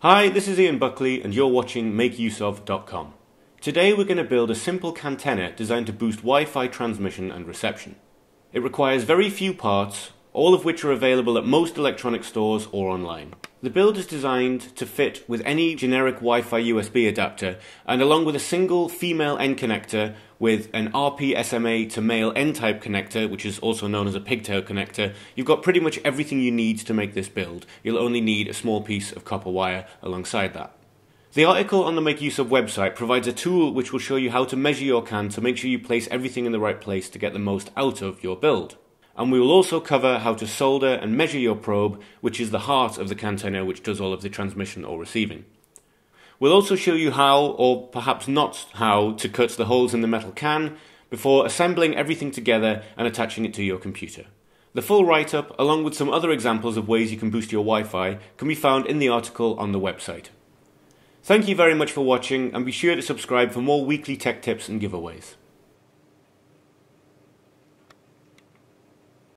Hi, this is Ian Buckley and you're watching MakeUseOf.com. Today we're going to build a simple Cantenna designed to boost Wi-Fi transmission and reception. It requires very few parts, all of which are available at most electronic stores or online. The build is designed to fit with any generic Wi-Fi USB adapter and along with a single female N connector with an RP SMA to male N-type connector, which is also known as a pigtail connector, you've got pretty much everything you need to make this build. You'll only need a small piece of copper wire alongside that. The article on the Make Use Of website provides a tool which will show you how to measure your can to make sure you place everything in the right place to get the most out of your build and we will also cover how to solder and measure your probe, which is the heart of the Cantenna which does all of the transmission or receiving. We'll also show you how, or perhaps not how, to cut the holes in the metal can before assembling everything together and attaching it to your computer. The full write-up, along with some other examples of ways you can boost your Wi-Fi, can be found in the article on the website. Thank you very much for watching and be sure to subscribe for more weekly tech tips and giveaways.